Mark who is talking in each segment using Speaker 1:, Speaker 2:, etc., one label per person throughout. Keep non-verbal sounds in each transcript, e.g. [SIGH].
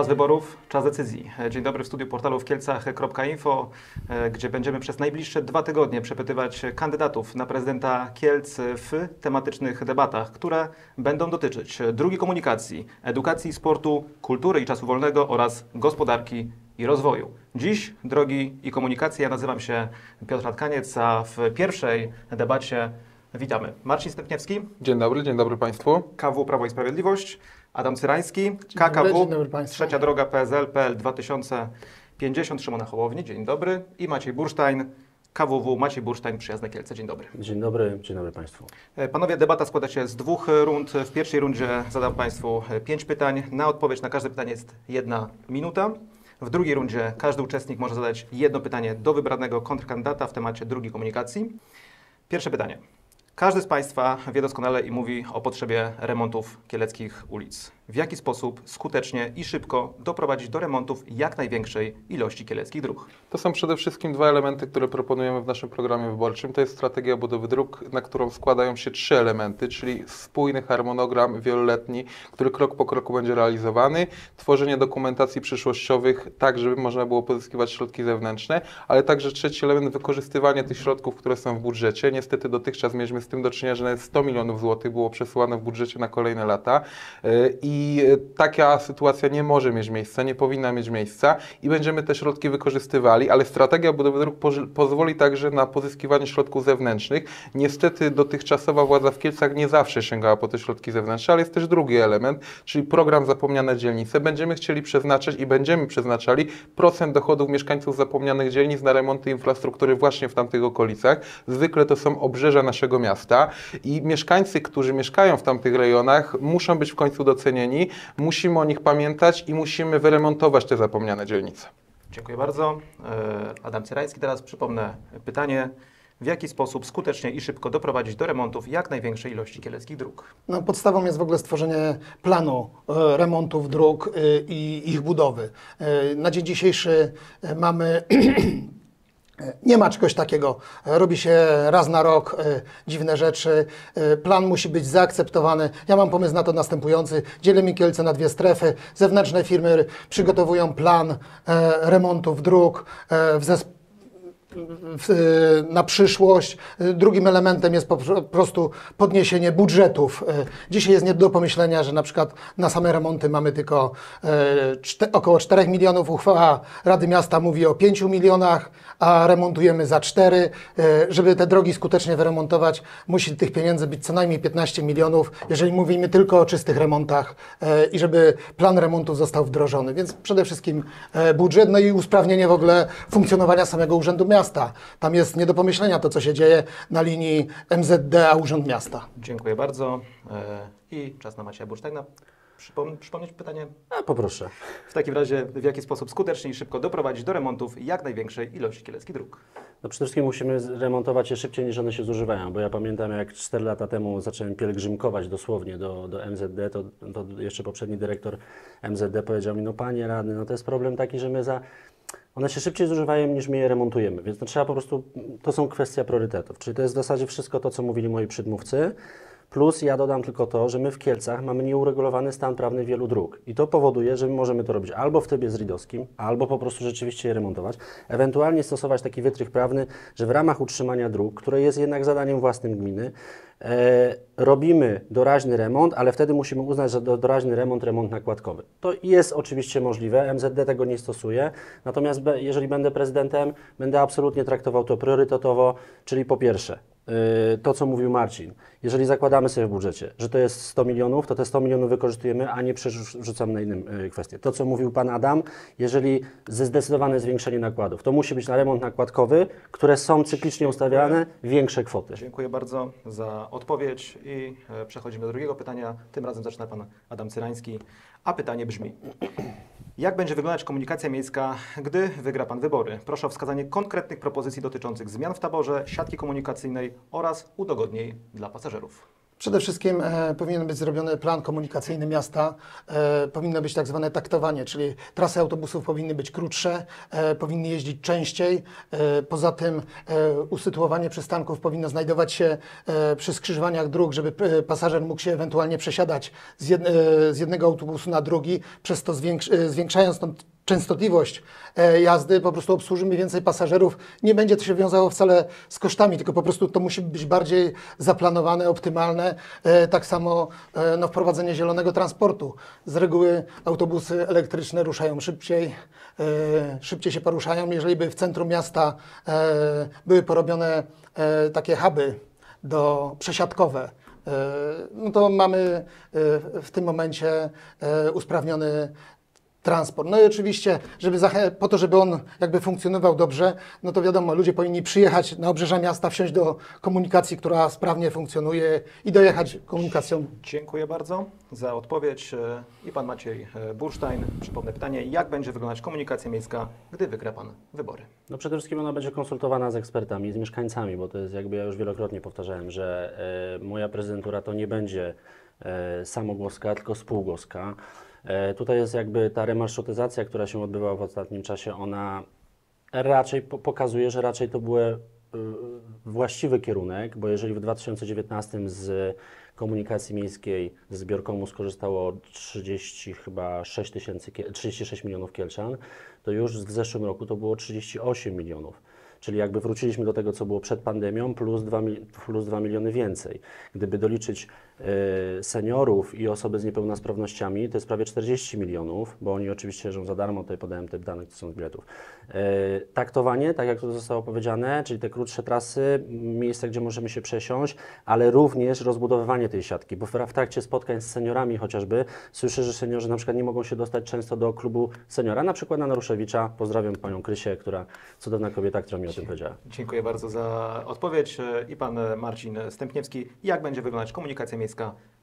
Speaker 1: Czas wyborów, czas decyzji. Dzień dobry w studiu portalu w Kielcach.info, e, gdzie będziemy przez najbliższe dwa tygodnie przepytywać kandydatów na prezydenta Kielc w tematycznych debatach, które będą dotyczyć drugiej komunikacji, edukacji, sportu, kultury i czasu wolnego oraz gospodarki i rozwoju. Dziś drogi i komunikacji. Ja nazywam się Piotr Radkaniec, a w pierwszej debacie witamy Marcin Stępniewski,
Speaker 2: Dzień dobry, dzień dobry Państwu.
Speaker 1: KW Prawo i Sprawiedliwość, Adam Cyrański, KKW. Trzecia Droga PSL, PL 2050, Szymona Hołowni, dzień dobry i Maciej Bursztajn, KWW, Maciej Bursztajn, Przyjazne Kielce, dzień dobry.
Speaker 3: Dzień dobry, dzień dobry Państwu.
Speaker 1: E, Panowie, debata składa się z dwóch rund. W pierwszej rundzie zadam Państwu e, pięć pytań. Na odpowiedź na każde pytanie jest jedna minuta. W drugiej rundzie każdy uczestnik może zadać jedno pytanie do wybranego kontrkandydata w temacie drugiej komunikacji. Pierwsze pytanie. Każdy z Państwa wie doskonale i mówi o potrzebie remontów kieleckich ulic. W jaki sposób skutecznie i szybko doprowadzić do remontów jak największej ilości kieleckich dróg?
Speaker 2: To są przede wszystkim dwa elementy, które proponujemy w naszym programie wyborczym. To jest strategia budowy dróg, na którą składają się trzy elementy, czyli spójny harmonogram wieloletni, który krok po kroku będzie realizowany, tworzenie dokumentacji przyszłościowych, tak żeby można było pozyskiwać środki zewnętrzne, ale także trzeci element, wykorzystywanie tych środków, które są w budżecie. Niestety dotychczas mieliśmy z tym do czynienia, że nawet 100 milionów złotych było przesyłane w budżecie na kolejne lata Yy, i taka sytuacja nie może mieć miejsca, nie powinna mieć miejsca i będziemy te środki wykorzystywali, ale strategia budowy dróg pozwoli także na pozyskiwanie środków zewnętrznych. Niestety dotychczasowa władza w Kielcach nie zawsze sięgała po te środki zewnętrzne, ale jest też drugi element, czyli program Zapomniane Dzielnice. Będziemy chcieli przeznaczać i będziemy przeznaczali procent dochodów mieszkańców zapomnianych dzielnic na remonty infrastruktury właśnie w tamtych okolicach. Zwykle to są obrzeża naszego miasta i mieszkańcy, którzy mieszkają w tamtych rejonach muszą być w końcu docenieni, musimy o nich pamiętać i musimy wyremontować te zapomniane dzielnice.
Speaker 1: Dziękuję bardzo. E, Adam Cyrański, teraz przypomnę pytanie. W jaki sposób skutecznie i szybko doprowadzić do remontów jak największej ilości kieleckich dróg?
Speaker 4: No, podstawą jest w ogóle stworzenie planu e, remontów dróg e, i ich budowy. E, Na dzień dzisiejszy mamy. [CLEARS THROAT] Nie ma czegoś takiego. Robi się raz na rok e, dziwne rzeczy. E, Plan musi być zaakceptowany. Ja mam pomysł na to następujący. Dzielimy Kielce na dwie strefy. Zewnętrzne firmy przygotowują plan e, remontów dróg w zespole na przyszłość. Drugim elementem jest po prostu podniesienie budżetów. E, Dzisiaj jest nie do pomyślenia, że na przykład na same remonty mamy tylko e, około 4 milionów. Uchwała Rady Miasta mówi o 5 milionach, a remontujemy za 4. E, Żeby te drogi skutecznie wyremontować, musi tych pieniędzy być co najmniej 15 milionów, jeżeli mówimy tylko o czystych remontach e, i żeby plan remontu został wdrożony. Więc przede wszystkim e, budżet, no i usprawnienie w ogóle funkcjonowania samego Urzędu Miasta. Tam jest nie do pomyślenia to, co się dzieje na linii MZD a Urząd Miasta.
Speaker 1: Dziękuję bardzo. E, I czas na Macieja Bursztajna. Przypom- przypomnieć pytanie?
Speaker 3: A poproszę.
Speaker 1: W takim razie, w jaki sposób skutecznie i szybko doprowadzić do remontów jak największej ilości kieleckich dróg?
Speaker 3: No przede wszystkim musimy remontować je szybciej niż one się zużywają, bo ja pamiętam jak 4 lata temu zacząłem pielgrzymkować dosłownie do, do MZD, to, to jeszcze poprzedni dyrektor MZD powiedział mi, no panie radny, no to jest problem taki, że my za... One się szybciej zużywają niż my je remontujemy, więc trzeba po prostu, to są kwestia priorytetów, czyli to jest w zasadzie wszystko to, co mówili moi przedmówcy, Plus ja dodam tylko to, że my w Kielcach mamy nieuregulowany stan prawny wielu dróg. I to powoduje, że my możemy to robić albo w trybie zridowskim, albo po prostu rzeczywiście je remontować. Ewentualnie stosować taki wytrych prawny, że w ramach utrzymania dróg, które jest jednak zadaniem własnym gminy, e, robimy doraźny remont, ale wtedy musimy uznać, że do, doraźny remont, remont nakładkowy. To jest oczywiście możliwe, MZD tego nie stosuje, natomiast be, jeżeli będę prezydentem, będę absolutnie traktował to priorytetowo, czyli po pierwsze, to, co mówił Marcin. Jeżeli zakładamy sobie w budżecie, że to jest 100 milionów, to te 100 milionów wykorzystujemy, a nie przerzucamy na inne y, kwestie. To, co mówił Pan Adam, jeżeli ze zdecydowane zwiększenie nakładów, to musi być na remont nakładkowy, które są cyklicznie ustawiane, większe kwoty.
Speaker 1: Dziękuję bardzo za odpowiedź i e, przechodzimy do drugiego pytania. Tym razem zaczyna Pan Adam Cyrański, a pytanie brzmi. Jak będzie wyglądać komunikacja miejska, gdy wygra Pan wybory? Proszę o wskazanie konkretnych propozycji dotyczących zmian w taborze, siatki komunikacyjnej oraz udogodnień dla pasażerów.
Speaker 4: Przede wszystkim e, powinien być zrobiony plan komunikacyjny miasta. E, powinno być tak zwane taktowanie, czyli trasy autobusów powinny być krótsze, e, powinny jeździć częściej. E, poza tym e, usytuowanie przystanków powinno znajdować się e, przy skrzyżowaniach dróg, żeby e, pasażer mógł się ewentualnie przesiadać z, e, z jednego autobusu na drugi, przez to zwiększ, e, zwiększając tą częstotliwość e, jazdy, po prostu obsłużymy więcej pasażerów. Nie będzie to się wiązało wcale z kosztami, tylko po prostu to musi być bardziej zaplanowane, optymalne. E, Tak samo e, no, wprowadzenie zielonego transportu. Z reguły autobusy elektryczne ruszają szybciej, szybciej się poruszają. Jeżeli by w centrum miasta były porobione takie huby do przesiadkowe, no to mamy w tym momencie usprawniony transport. No i oczywiście, żeby po to, żeby on jakby funkcjonował dobrze, no to wiadomo, ludzie powinni przyjechać na obrzeża miasta, wsiąść do komunikacji, która sprawnie funkcjonuje i dojechać komunikacją
Speaker 1: Dziękuję bardzo za odpowiedź. E, I pan Maciej e, Bursztajn. Przypomnę pytanie, jak będzie wyglądać komunikacja miejska, gdy wygra pan wybory?
Speaker 3: No przede wszystkim ona będzie konsultowana z ekspertami, z mieszkańcami, bo to jest jakby ja już wielokrotnie powtarzałem, że e, moja prezydentura to nie będzie samogłoska, tylko spółgłoska. E, tutaj jest jakby ta remarszotyzacja, która się odbywała w ostatnim czasie, ona raczej po, pokazuje, że raczej to był y, właściwy kierunek, bo jeżeli w 2019 z komunikacji miejskiej z zbiorkomu skorzystało 30 chyba 6 tysięcy, kie- 36 milionów Kielczan, to już w zeszłym roku to było 38 milionów. Czyli jakby wróciliśmy do tego, co było przed pandemią, plus 2, mil- plus 2 miliony więcej. Gdyby doliczyć e, seniorów i osoby z niepełnosprawnościami, to jest prawie 40 milionów, bo oni oczywiście jeżdżą za darmo, tutaj podałem te dane, które są z biletów. E, taktowanie, tak jak to zostało powiedziane, czyli te krótsze trasy, miejsca, gdzie możemy się przesiąść, ale również rozbudowywanie tej siatki, bo w, trakcie spotkań z seniorami chociażby słyszę, że seniorzy na przykład nie mogą się dostać często do klubu seniora, na przykład na Naruszewicza. Pozdrawiam panią Krysię, która cudowna kobieta, która mi o tym powiedziała.
Speaker 1: Dziękuję bardzo za odpowiedź. E, I pan Marcin Stępniewski, jak będzie wyglądać komunikacja miejska,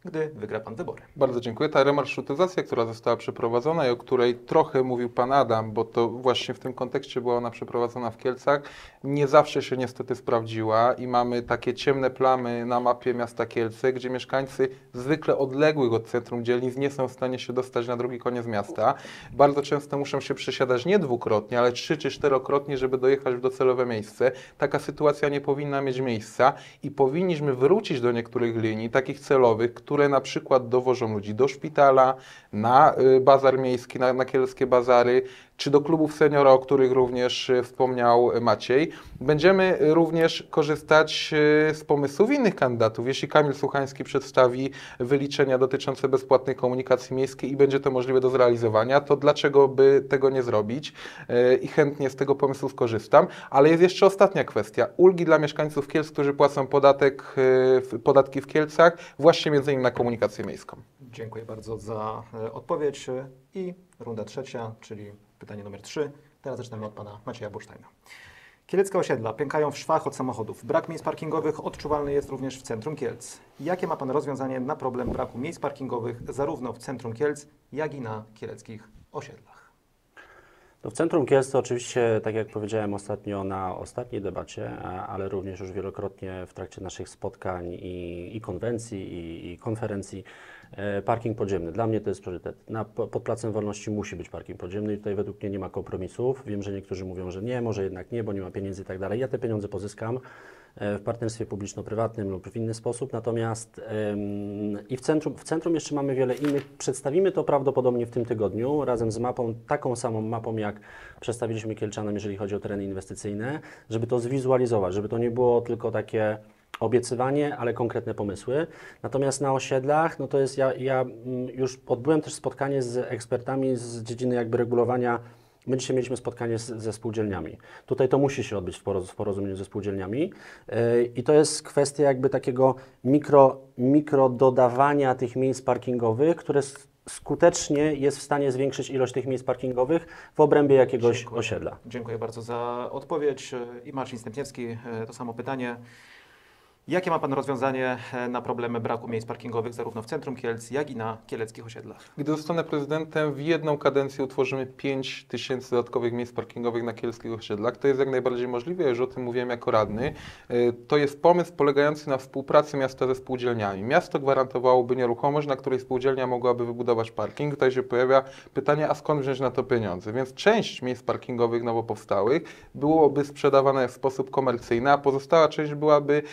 Speaker 1: gdy wygra pan wybory?
Speaker 2: Bardzo dziękuję. Ta remarszutyzacja, która została przeprowadzona i o której trochę mówił Pan Adam, bo to właśnie w tym kontekście była ona przeprowadzona w Kielcach, nie zawsze się niestety sprawdziła i mamy takie ciemne plamy na mapie miasta Kielce, gdzie mieszkańcy zwykle odległych od centrum dzielnic nie są w stanie się dostać na drugi koniec miasta. Bardzo często muszą się przesiadać nie dwukrotnie, ale trzy czy czterokrotnie, żeby dojechać w docelowe miejsce. Taka sytuacja nie powinna mieć miejsca i powinniśmy wrócić do niektórych linii, takich celowych, które na przykład dowożą ludzi do szpitala, na y, bazar miejski, na, na kielskie bazary, czy do klubów seniora, o których również y, wspomniał Maciej. Będziemy y, również korzystać y, z pomysłów innych kandydatów. Jeśli Kamil Słuchański przedstawi wyliczenia dotyczące bezpłatnej komunikacji miejskiej i będzie to możliwe do zrealizowania, to dlaczego by tego nie zrobić? I chętnie z tego pomysłu skorzystam. Ale jest jeszcze ostatnia kwestia. Ulgi dla mieszkańców Kielc, którzy płacą podatek, podatki w Kielcach, właśnie między innymi na komunikację miejską.
Speaker 1: Dziękuję bardzo za odpowiedź. I runda trzecia, czyli pytanie numer trzy. Teraz zaczynamy od pana Macieja Bursztajna. Kieleckie osiedla pękają w szwach od samochodów. Brak miejsc parkingowych odczuwalny jest również w centrum Kielc. Jakie ma pan rozwiązanie na problem braku miejsc parkingowych zarówno w centrum Kielc, jak i na kieleckich osiedlach?
Speaker 3: No w Centrum Kielc to oczywiście, tak jak powiedziałem ostatnio na ostatniej debacie, ale również już wielokrotnie w trakcie naszych spotkań i, i konwencji, i, i konferencji, parking podziemny. Dla mnie to jest priorytet. Na, po- pod Placem Wolności musi być parking podziemny i tutaj według mnie nie ma kompromisów. Wiem, że niektórzy mówią, że nie, może jednak nie, bo nie ma pieniędzy i tak dalej. Ja te pieniądze pozyskam e, w partnerstwie publiczno-prywatnym lub w inny sposób. Natomiast em, i w centrum, w centrum jeszcze mamy wiele innych. Przedstawimy to prawdopodobnie w tym tygodniu razem z mapą, taką samą mapą jak przedstawiliśmy Kielczanom, jeżeli chodzi o tereny inwestycyjne, żeby to zwizualizować, żeby to nie było tylko takie obiecywanie, ale konkretne pomysły. Natomiast na osiedlach, no to jest, ja, ja mm, już odbyłem też spotkanie z ekspertami z dziedziny jakby regulowania My dzisiaj mieliśmy spotkanie z, ze spółdzielniami. Tutaj to musi się odbyć w, poroz, w porozumieniu ze spółdzielniami yy, i to jest kwestia jakby takiego mikro, mikro dodawania tych miejsc parkingowych, które skutecznie jest w stanie zwiększyć ilość tych miejsc parkingowych w obrębie jakiegoś
Speaker 1: Dziękuję.
Speaker 3: osiedla.
Speaker 1: Dziękuję bardzo za odpowiedź. E, I Marcin Stępniewski, e, to samo pytanie. Jakie ma Pan rozwiązanie e, na problemy braku miejsc parkingowych zarówno w centrum Kielc, jak i na kieleckich osiedlach?
Speaker 2: Gdy zostanę prezydentem, w jedną kadencję utworzymy 5 tysięcy dodatkowych miejsc parkingowych na kielskich osiedlach. To jest jak najbardziej możliwe, ja już o tym mówiłem jako radny. Y, To jest pomysł polegający na współpracy miasta ze spółdzielniami. Miasto gwarantowałoby nieruchomość, na której spółdzielnia mogłaby wybudować parking. Tutaj się pojawia pytanie, a skąd wziąć na to pieniądze? Więc część miejsc parkingowych nowo powstałych byłoby sprzedawane w sposób komercyjny, a pozostała część byłaby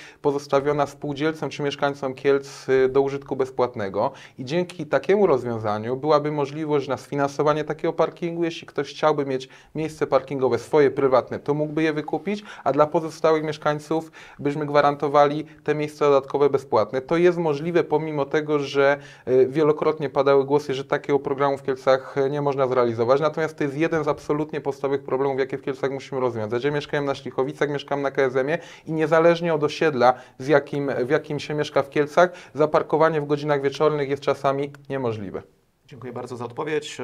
Speaker 2: pozostawiona spółdzielcom czy mieszkańcom Kielc y, do użytku bezpłatnego. I dzięki takiemu rozwiązaniu byłaby możliwość na sfinansowanie takiego parkingu. Jeśli ktoś chciałby mieć miejsce parkingowe swoje, prywatne, to mógłby je wykupić, a dla pozostałych mieszkańców byśmy gwarantowali te miejsca dodatkowe bezpłatne. To jest możliwe pomimo tego, że y, wielokrotnie padały głosy, że takiego programu w Kielcach y, nie można zrealizować. Natomiast to jest jeden z absolutnie podstawowych problemów, jakie w Kielcach musimy rozwiązać. Ja mieszkałem na Ślichowicach, mieszkam na KSM-ie i niezależnie od osiedla, z jakim, w jakim się mieszka w Kielcach, zaparkowanie w godzinach wieczornych jest czasami niemożliwe.
Speaker 1: Dziękuję bardzo za odpowiedź.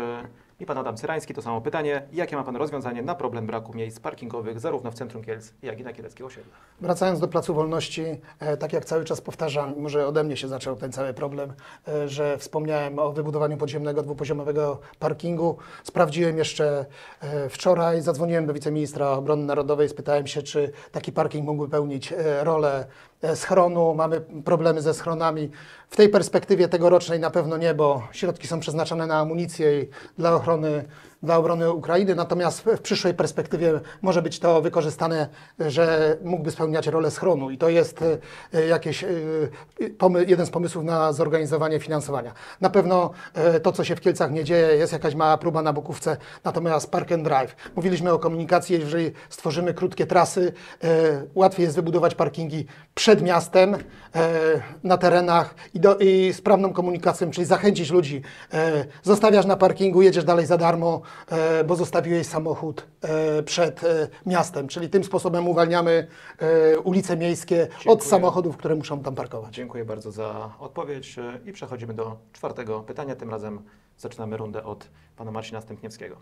Speaker 1: I Pan Adam Cyrański, to samo pytanie. Jakie ma Pan rozwiązanie na problem braku miejsc parkingowych zarówno w centrum Kielc, jak i na kieleckich osiedlach?
Speaker 4: Wracając do Placu Wolności, e, tak jak cały czas powtarzam, może ode mnie się zaczął ten cały problem, e, że wspomniałem o wybudowaniu podziemnego, dwupoziomowego parkingu. Sprawdziłem jeszcze e, wczoraj, zadzwoniłem do wiceministra obrony narodowej, spytałem się, czy taki parking mógłby pełnić rolę schronu. Mamy problemy ze schronami. W tej perspektywie tegorocznej na pewno nie, bo środki są przeznaczone na amunicję i dla ochrony dla obrony Ukrainy, natomiast w, przyszłej perspektywie może być to wykorzystane, że mógłby spełniać rolę schronu i to jest e, e, pomy, jeden z pomysłów na zorganizowanie finansowania. Na pewno e, to, co się w Kielcach nie dzieje, jest jakaś mała próba na Bokówce, natomiast park and drive. Mówiliśmy o komunikacji, jeżeli stworzymy krótkie trasy, e, łatwiej jest wybudować parkingi przed miastem, e, na terenach i, do, i sprawną komunikacją, czyli zachęcić ludzi. E, zostawiasz na parkingu, jedziesz dalej za darmo, e, bo zostawiłeś samochód przed miastem, czyli tym sposobem uwalniamy ulice miejskie
Speaker 1: Dziękuję.
Speaker 4: od samochodów, które muszą tam parkować.
Speaker 1: Dziękuję bardzo za odpowiedź i przechodzimy do czwartego pytania. Tym razem zaczynamy rundę od Pana Marcina Stępniewskiego.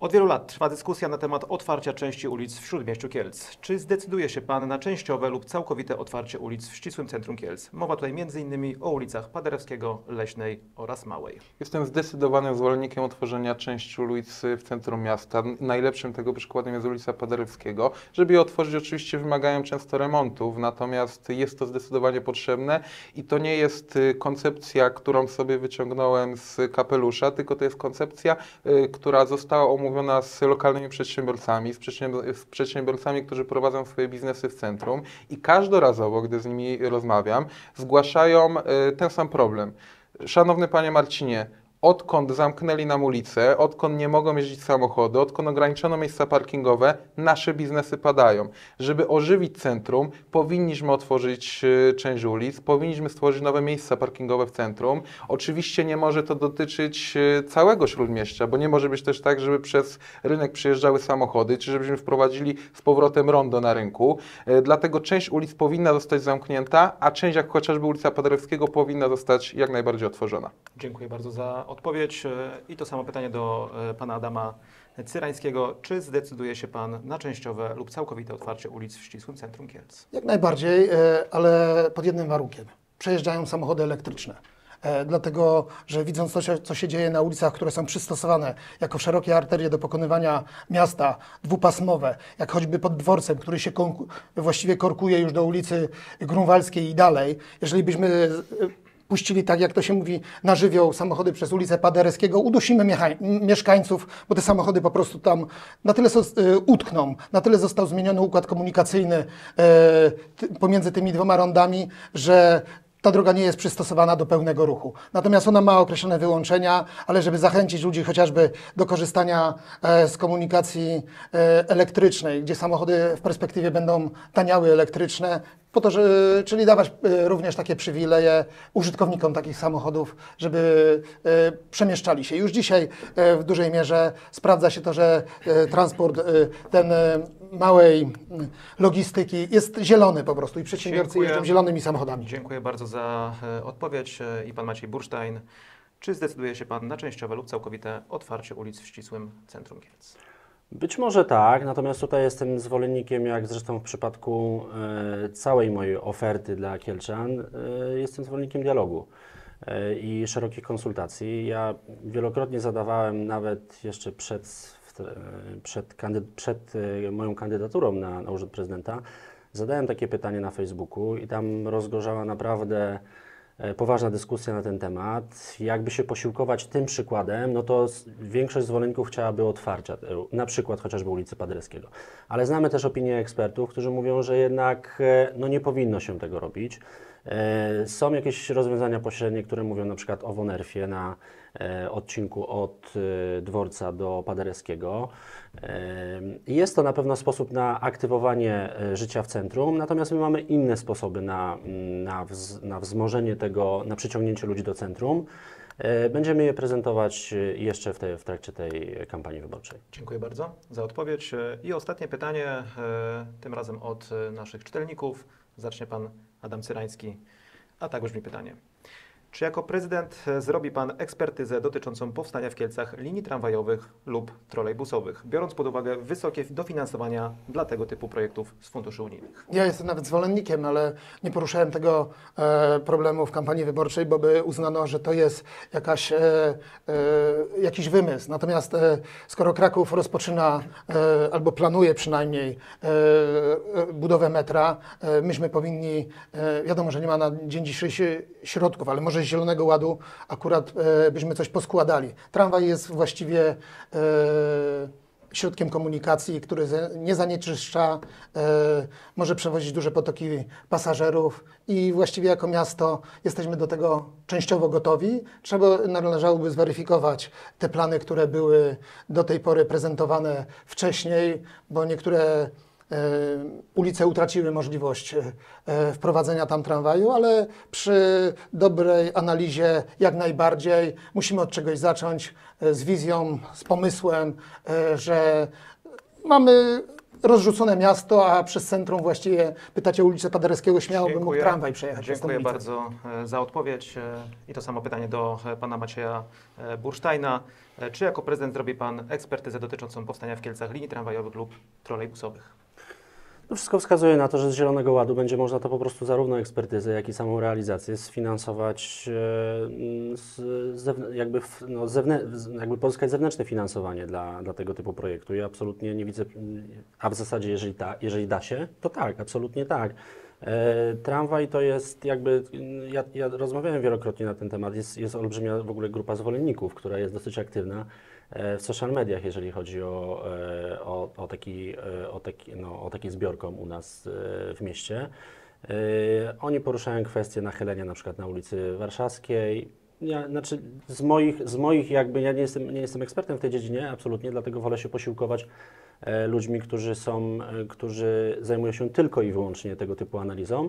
Speaker 1: Od wielu lat trwa dyskusja na temat otwarcia części ulic w Śródmieściu Kielc. Czy zdecyduje się Pan na częściowe lub całkowite otwarcie ulic w ścisłym centrum Kielc? Mowa tutaj m.in. o ulicach Paderewskiego, Leśnej oraz Małej.
Speaker 2: Jestem zdecydowanym zwolennikiem otworzenia części ulic w centrum miasta. Najlepszym tego przykładem jest ulica Paderewskiego. Żeby je otworzyć, oczywiście wymagają często remontów, natomiast jest to zdecydowanie potrzebne i to nie jest y, koncepcja, którą sobie wyciągnąłem z kapelusza, tylko to jest koncepcja, y, która została omówiona z lokalnymi przedsiębiorcami, z, przedsiębior- z przedsiębiorcami, którzy prowadzą swoje biznesy w centrum i każdorazowo, gdy z nimi rozmawiam, zgłaszają y, ten sam problem. Szanowny Panie Marcinie, odkąd zamknęli nam ulicę, odkąd nie mogą jeździć samochody, odkąd ograniczono miejsca parkingowe, nasze biznesy padają. Żeby ożywić centrum, powinniśmy otworzyć e, część ulic, powinniśmy stworzyć nowe miejsca parkingowe w centrum. Oczywiście nie może to dotyczyć e, całego śródmieścia, bo nie może być też tak, żeby przez rynek przyjeżdżały samochody, czy żebyśmy wprowadzili z powrotem rondo na rynku. E, Dlatego część ulic powinna zostać zamknięta, a część, jak chociażby ulica Paderewskiego, powinna zostać jak najbardziej otworzona.
Speaker 1: Dziękuję bardzo za odpowiedź. E, I to samo pytanie do e, Pana Adama Cyrańskiego. Czy zdecyduje się Pan na częściowe lub całkowite otwarcie ulic w ścisłym centrum Kielc?
Speaker 4: Jak najbardziej, e, ale pod jednym warunkiem. Przejeżdżają samochody elektryczne. Dlatego, że widząc to, co się dzieje na ulicach, które są przystosowane jako szerokie arterie do pokonywania miasta, dwupasmowe, jak choćby pod dworcem, który się właściwie korkuje już do ulicy Grunwaldzkiej i dalej, jeżeli byśmy puścili, tak jak to się mówi, na żywioł samochody przez ulicę Paderewskiego, udusimy mieszkańców, bo te samochody po prostu tam na tyle so, y, utkną, na tyle został zmieniony układ komunikacyjny e, pomiędzy tymi dwoma rondami, że ta droga nie jest przystosowana do pełnego ruchu. Natomiast ona ma określone wyłączenia, ale żeby zachęcić ludzi chociażby do korzystania e, z komunikacji e, elektrycznej, gdzie samochody w perspektywie będą taniały elektryczne, po to, że, czyli dawać e, również takie przywileje użytkownikom takich samochodów, żeby e, przemieszczali się. Już dzisiaj e, w dużej mierze sprawdza się to, że transport ten małej logistyki jest zielony po prostu i przedsiębiorcy
Speaker 1: Dziękuję.
Speaker 4: jeżdżą zielonymi samochodami.
Speaker 1: Dziękuję bardzo za odpowiedź. I Pan Maciej Bursztajn. Czy zdecyduje się Pan na częściowe lub całkowite otwarcie ulic w ścisłym centrum Kielc?
Speaker 3: Być może tak, natomiast tutaj jestem zwolennikiem, jak zresztą w przypadku e, całej mojej oferty dla Kielczan, e, jestem zwolennikiem dialogu e, i szerokich konsultacji. Ja wielokrotnie zadawałem nawet jeszcze przed, przed, przed moją kandydaturą na, na urząd prezydenta, zadałem takie pytanie na Facebooku i tam rozgorzała naprawdę poważna dyskusja na ten temat. Jakby się posiłkować tym przykładem, no to większość zwolenników chciałaby otwarcia, e, na przykład chociażby ulicy Paderewskiego. Ale znamy też opinie ekspertów, którzy mówią, że jednak e, no nie powinno się tego robić. E, Są jakieś rozwiązania pośrednie, które mówią na przykład o Wonerfie na e, odcinku od e, dworca do Paderewskiego. Jest to na pewno sposób na aktywowanie życia w centrum, natomiast my mamy inne sposoby na, mm, na, wz, na wzmożenie tego, na przyciągnięcie ludzi do centrum. Będziemy je prezentować jeszcze w, tej, w trakcie tej kampanii wyborczej.
Speaker 1: Dziękuję bardzo za odpowiedź. I ostatnie pytanie, tym razem od naszych czytelników. Zacznie pan Adam Cyrański. A tak brzmi pytanie. Czy jako prezydent e, zrobi pan ekspertyzę dotyczącą powstania w Kielcach linii tramwajowych lub trolejbusowych, biorąc pod uwagę wysokie dofinansowania dla tego typu projektów z funduszy unijnych?
Speaker 4: Ja jestem nawet zwolennikiem, ale nie poruszałem tego e, problemu w kampanii wyborczej, bo by uznano, że to jest jakaś, e, e, jakiś wymysł. Natomiast e, skoro Kraków rozpoczyna e, albo planuje przynajmniej e, e, budowę metra, e, myśmy powinni, e, wiadomo, że nie ma na dzień dzisiejszy środków, ale może z Zielonego Ładu akurat e, byśmy coś poskładali. Tramwaj jest właściwie e, środkiem komunikacji, który nie zanieczyszcza, e, może przewozić duże potoki pasażerów i właściwie jako miasto jesteśmy do tego częściowo gotowi. Trzeba należałoby zweryfikować te plany, które były do tej pory prezentowane wcześniej, bo niektóre ulice utraciły możliwość e, wprowadzenia tam tramwaju, ale przy dobrej analizie jak najbardziej musimy od czegoś zacząć e, z wizją, z pomysłem, e, że mamy rozrzucone miasto, a przez centrum właściwie pytacie o ulicę Paderewskiego, śmiało by mógł
Speaker 1: Dziękuję.
Speaker 4: tramwaj przejechać
Speaker 1: Dziękuję bardzo e, za odpowiedź. E, I to samo pytanie do e, pana Macieja e, Bursztajna. E, Czy jako prezydent zrobi pan ekspertyzę dotyczącą powstania w Kielcach linii tramwajowych lub trolejbusowych?
Speaker 3: No wszystko wskazuje na to, że z Zielonego Ładu będzie można to po prostu zarówno ekspertyzę, jak i samą realizację sfinansować, e, jakby, no, jakby pozyskać zewnętrzne finansowanie dla, dla tego typu projektu. Ja absolutnie nie widzę, a w zasadzie jeżeli, ta, jeżeli da się, to tak, absolutnie tak. E, tramwaj to jest jakby, ja, ja rozmawiałem wielokrotnie na ten temat, jest, jest olbrzymia w ogóle grupa zwolenników, która jest dosyć aktywna w social mediach, jeżeli chodzi o, e, o, o, taki, e, o, taki, no, o taki zbiorkom u nas e, w mieście. E, Oni poruszają kwestię nachylenia na przykład na ulicy Warszawskiej. Ja, znaczy z moich, z moich jakby, ja nie jestem, nie jestem ekspertem w tej dziedzinie, absolutnie, dlatego wolę się posiłkować e, ludźmi, którzy są, e, którzy zajmują się tylko i wyłącznie tego typu analizą.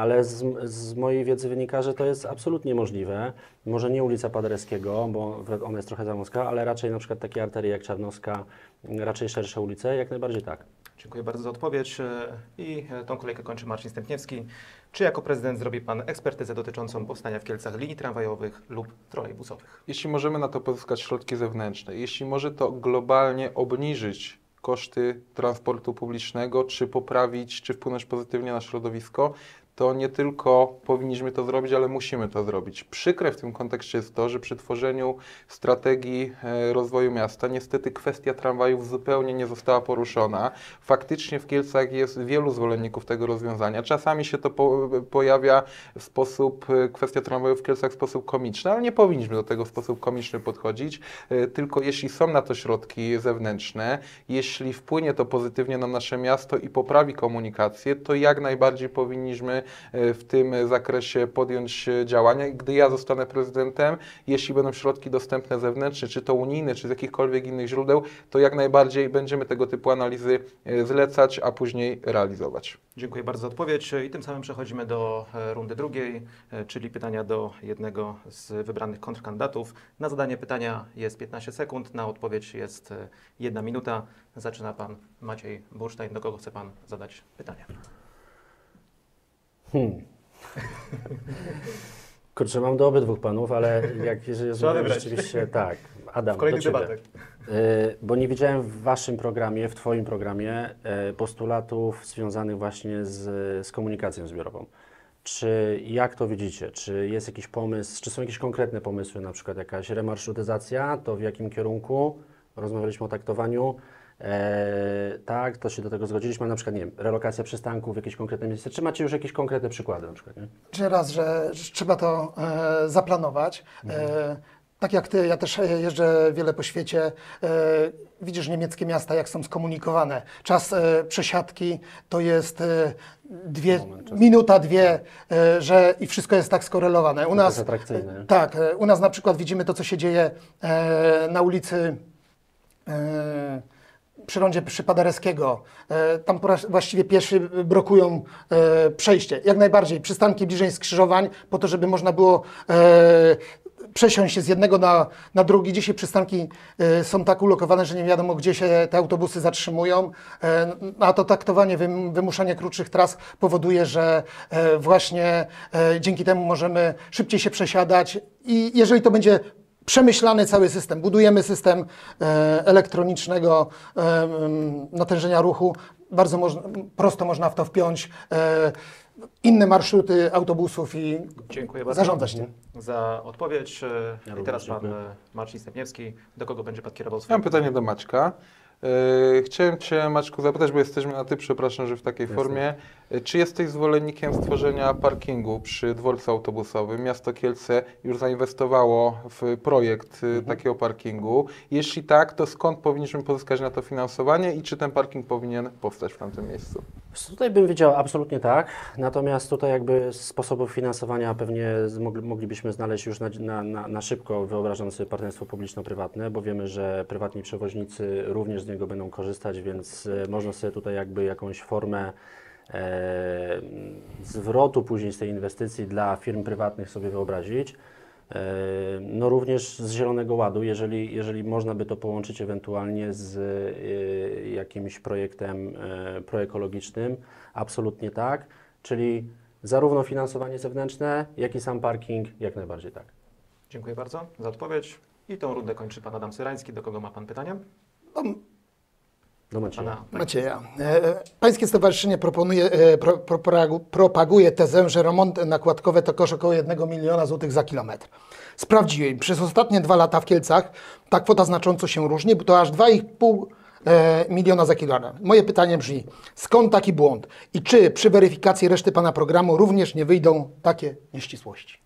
Speaker 3: Ale z, z mojej wiedzy wynika, że to jest absolutnie możliwe. Może nie ulica Paderewskiego, bo ona jest trochę za wąska, ale raczej na przykład takie arterie jak Czarnowska, m, raczej szersze ulice, jak najbardziej tak.
Speaker 1: Dziękuję bardzo za odpowiedź. E, I e, tą kolejkę kończy Marcin Stępniewski. Czy jako prezydent zrobi pan ekspertyzę dotyczącą powstania w Kielcach linii tramwajowych lub trolejbusowych?
Speaker 2: Jeśli możemy na to pozyskać środki zewnętrzne, jeśli może to globalnie obniżyć koszty transportu publicznego, czy poprawić, czy wpłynąć pozytywnie na środowisko, to nie tylko powinniśmy to zrobić, ale musimy to zrobić. Przykre w tym kontekście jest to, że przy tworzeniu strategii e, rozwoju miasta niestety kwestia tramwajów zupełnie nie została poruszona. Faktycznie w Kielcach jest wielu zwolenników tego rozwiązania. Czasami się to po, pojawia w sposób, e, kwestia tramwajów w Kielcach w sposób komiczny, ale nie powinniśmy do tego w sposób komiczny podchodzić, e, tylko jeśli są na to środki zewnętrzne, jeśli wpłynie to pozytywnie na nasze miasto i poprawi komunikację, to jak najbardziej powinniśmy e, w tym zakresie podjąć e, działania. I Gdy ja zostanę prezydentem, jeśli będą środki dostępne zewnętrzne, czy to unijne, czy z jakichkolwiek innych źródeł, to jak najbardziej będziemy tego typu analizy e, zlecać, a później realizować.
Speaker 1: Dziękuję bardzo za odpowiedź i tym samym przechodzimy do rundy drugiej, czyli pytania do jednego z wybranych kontrkandydatów. Na zadanie pytania jest 15 sekund, na odpowiedź jest jedna minuta. Zaczyna pan Maciej Bursztajn. Do kogo chce pan zadać pytanie?
Speaker 3: Hmm. Kurczę, mam do obydwu panów, ale jak [LAUGHS]
Speaker 1: wybrać.
Speaker 3: rzeczywiście, tak. Adam,
Speaker 1: W kolejnych
Speaker 3: do
Speaker 1: debatach.
Speaker 3: Y, Bo nie widziałem w waszym programie, w twoim programie y, postulatów związanych właśnie z, z komunikacją zbiorową. Czy jak to widzicie? Czy jest jakiś pomysł, czy są jakieś konkretne pomysły, na przykład jakaś remarszutyzacja, to w jakim kierunku? Rozmawialiśmy o taktowaniu. E, tak, to się do tego zgodziliśmy, a na przykład, nie wiem, relokacja przystanków w jakieś konkretne miejsce. Czy macie już jakieś konkretne przykłady na przykład, nie?
Speaker 4: Czy raz, że, trzeba to e, zaplanować. E, tak jak ty, ja też e, jeżdżę wiele po świecie. E, widzisz niemieckie miasta, jak są skomunikowane. Czas e, przesiadki to jest dwie,
Speaker 3: Moment
Speaker 4: minuta, dwie, e, że i wszystko jest tak skorelowane. U
Speaker 3: To
Speaker 4: nas,
Speaker 3: jest atrakcyjne. nie?
Speaker 4: tak, u nas na przykład widzimy to, co się dzieje na ulicy przy rondzie. E, tam właściwie pieszy blokują e, przejście. Jak najbardziej przystanki bliżej skrzyżowań, po to, żeby można było e, przesiąść się z jednego na, na drugi. Dzisiaj przystanki są tak ulokowane, że nie wiadomo, gdzie się te autobusy zatrzymują. E, a to taktowanie, wym, wymuszanie krótszych tras powoduje, że właśnie dzięki temu możemy szybciej się przesiadać i jeżeli to będzie przemyślany cały system. Budujemy system e, elektronicznego e, natężenia ruchu. Bardzo można, prosto można w to wpiąć e, inne marszruty autobusów i
Speaker 1: Dziękuję bardzo.
Speaker 4: zarządzać tym.
Speaker 1: za odpowiedź.
Speaker 3: Ja
Speaker 1: I teraz pan
Speaker 3: dziękuję.
Speaker 1: Marcin Stepniewski. Do kogo będzie pan kierował swoje
Speaker 2: mam pytanie do Maćka. E, Chciałem Cię, Maćku, zapytać, bo jesteśmy na Ty, przepraszam, że w takiej
Speaker 3: Jasne.
Speaker 2: formie. E, Czy jesteś zwolennikiem stworzenia parkingu przy dworcu autobusowym? Miasto Kielce już zainwestowało w projekt e, takiego parkingu. Jeśli tak, to skąd powinniśmy pozyskać na to finansowanie i czy ten parking powinien powstać w tamtym miejscu?
Speaker 3: Tutaj bym wiedział absolutnie tak, natomiast tutaj jakby sposobów finansowania pewnie moglibyśmy znaleźć już na, na, na, na szybko, wyobrażam sobie partnerstwo publiczno-prywatne, bo wiemy, że prywatni przewoźnicy również z niego będą korzystać, więc e, można sobie tutaj jakby jakąś formę e, zwrotu później z tej inwestycji dla firm prywatnych sobie wyobrazić. E, No również z Zielonego Ładu, jeżeli, jeżeli można by to połączyć ewentualnie z e, jakimś projektem e, proekologicznym, absolutnie tak. Czyli zarówno finansowanie zewnętrzne, jak i sam parking, jak najbardziej tak.
Speaker 1: Dziękuję bardzo za odpowiedź. I tą rundę kończy pan Adam Syrański. Do kogo ma pan pytanie?
Speaker 3: Do Macieja.
Speaker 1: Pana
Speaker 4: Macieja. E, Pańskie stowarzyszenie proponuje, e, pro, pro, propagu- propaguje tezę, że remonty nakładkowe to koszt około 1 miliona złotych za kilometr. Sprawdziłem. Przez ostatnie dwa lata w Kielcach ta kwota znacząco się różni, bo to aż 2,5 e, miliona za kilometr. Moje pytanie brzmi, skąd taki błąd? I czy przy weryfikacji reszty Pana programu również nie wyjdą takie nieścisłości?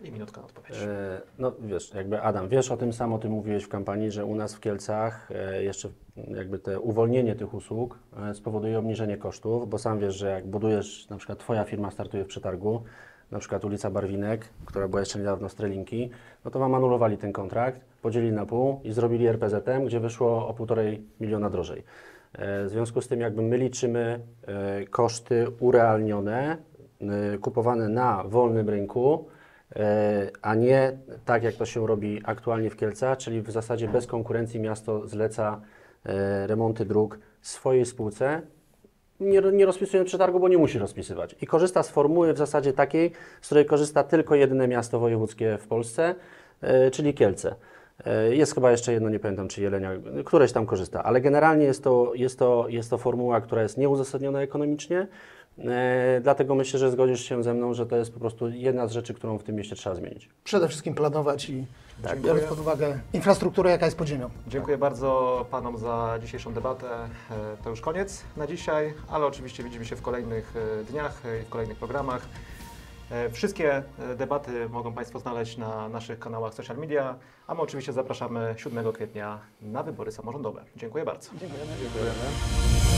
Speaker 1: I minutka na odpowiedź.
Speaker 3: E, No wiesz, jakby Adam, wiesz o tym sam, o tym mówiłeś w kampanii, że u nas w Kielcach e, jeszcze jakby te uwolnienie tych usług e, spowoduje obniżenie kosztów, bo sam wiesz, że jak budujesz, na przykład Twoja firma startuje w przetargu, na przykład ulica Barwinek, która była jeszcze niedawno Strelinki, no to Wam anulowali ten kontrakt, podzielili na pół i zrobili RPZM, gdzie wyszło o półtorej miliona drożej. W związku z tym jakby my liczymy koszty urealnione, kupowane na wolnym rynku, a nie tak jak to się robi aktualnie w Kielcach, czyli w zasadzie bez konkurencji miasto zleca e, remonty dróg swojej spółce, nie, nie rozpisując przetargu, bo nie musi rozpisywać. I korzysta z formuły w zasadzie takiej, z której korzysta tylko jedyne miasto wojewódzkie w Polsce, e, czyli Kielce. E, Jest chyba jeszcze jedno, nie pamiętam czy Jelenia, któreś tam korzysta, ale generalnie jest to, jest to, jest to formuła, która jest nieuzasadniona ekonomicznie, e, dlatego myślę, że zgodzisz się ze mną, że to jest po prostu jedna z rzeczy, którą w tym mieście trzeba zmienić.
Speaker 4: Przede wszystkim planować i
Speaker 1: Tak,
Speaker 4: biorąc pod uwagę infrastrukturę, jaka jest pod ziemią.
Speaker 1: Dziękuję bardzo panom za dzisiejszą debatę. E, To już koniec na dzisiaj, ale oczywiście widzimy się w kolejnych e, dniach e, i w kolejnych programach. E, Wszystkie e, debaty mogą Państwo znaleźć na naszych kanałach social media, a my oczywiście zapraszamy 7 kwietnia na wybory samorządowe. Dziękuję bardzo.
Speaker 4: Dziękujemy.
Speaker 2: Dziękujemy.